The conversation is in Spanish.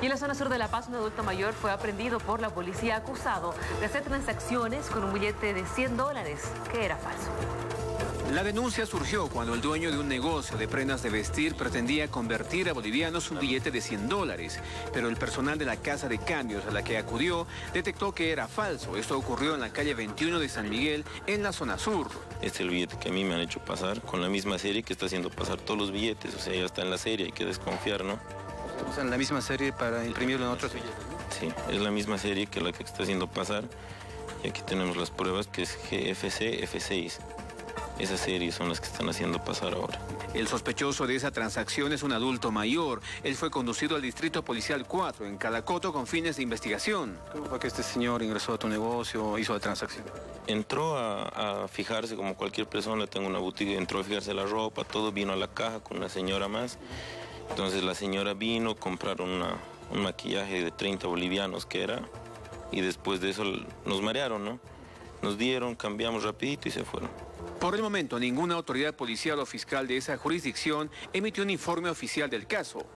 Y en la zona sur de La Paz, un adulto mayor fue aprendido por la policía acusado de hacer transacciones con un billete de 100 dólares que era falso. La denuncia surgió cuando el dueño de un negocio de prendas de vestir pretendía convertir a bolivianos un billete de 100 dólares, pero el personal de la casa de cambios a la que acudió detectó que era falso. Esto ocurrió en la calle 21 de San Miguel, en la zona sur. Este es el billete que a mí me han hecho pasar con la misma serie que está haciendo pasar todos los billetes, o sea, ya está en la serie, hay que desconfiar, ¿no? Usan la misma serie para imprimirlo en otros billetes. Sí, es la misma serie que la que está haciendo pasar. Y aquí tenemos las pruebas que es GFC F6. Esas series son las que están haciendo pasar ahora. El sospechoso de esa transacción es un adulto mayor. Él fue conducido al Distrito Policial 4 en Calacoto con fines de investigación. ¿Cómo fue que este señor ingresó a tu negocio, hizo la transacción? Entró a, a fijarse como cualquier persona, tengo una boutique, entró a fijarse la ropa, todo vino a la caja con una señora más. Entonces la señora vino, compraron un maquillaje de 30 bolivianos que era, y después de eso nos marearon, ¿no? Nos dieron, cambiamos rapidito y se fueron. Por el momento, ninguna autoridad policial o fiscal de esa jurisdicción emitió un informe oficial del caso.